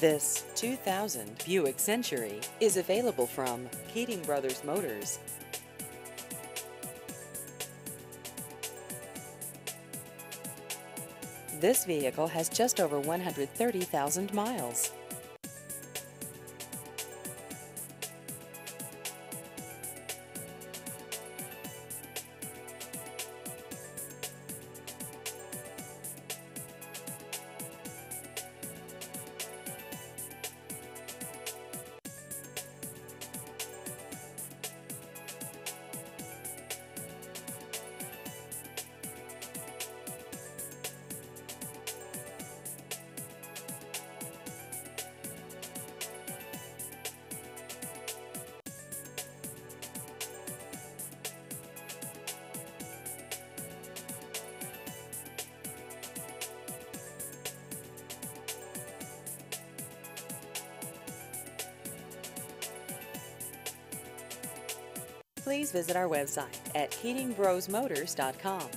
This 2000 Buick Century is available from Keating Brothers Motors. This vehicle has just over 130,000 miles. Please visit our website at keatingbrosmotors.com.